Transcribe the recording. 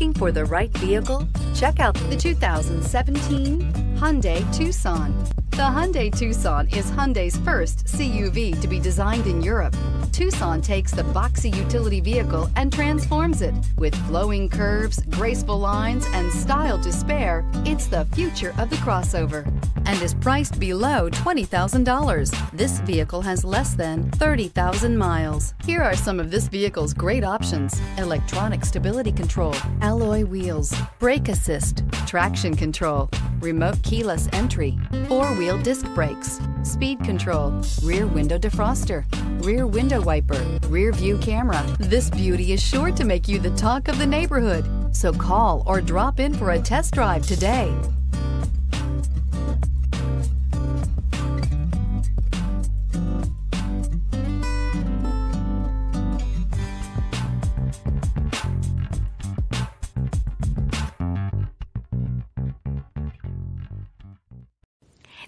Looking for the right vehicle? Check out the 2017 Hyundai Tucson. The Hyundai Tucson is Hyundai's first CUV to be designed in Europe. Tucson takes the boxy utility vehicle and transforms it. With flowing curves, graceful lines, and style to spare, it's the future of the crossover and is priced below $20,000. This vehicle has less than 30,000 miles. Here are some of this vehicle's great options. Electronic stability control, alloy wheels, brake assist, traction control, remote keyless entry, four-wheel disc brakes, speed control, rear window defroster, rear window wiper, rear view camera. This beauty is sure to make you the talk of the neighborhood. So call or drop in for a test drive today.